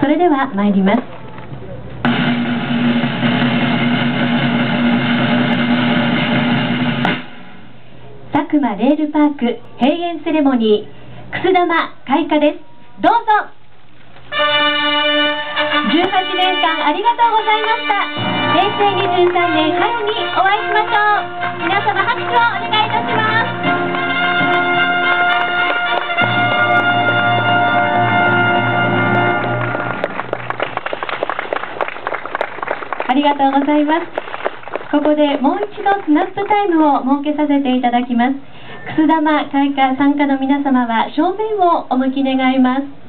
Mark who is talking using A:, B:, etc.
A: それでは参ります。佐久間レールパーク閉園セレモニーくす玉開花です。どうぞ。18年間ありがとうございました。平成23年春にお会いしましょう。りがとうございます。ここでもう一度スナップタイムを設けさせていただきます。くす玉開花参加の皆様は正面をお向き願います。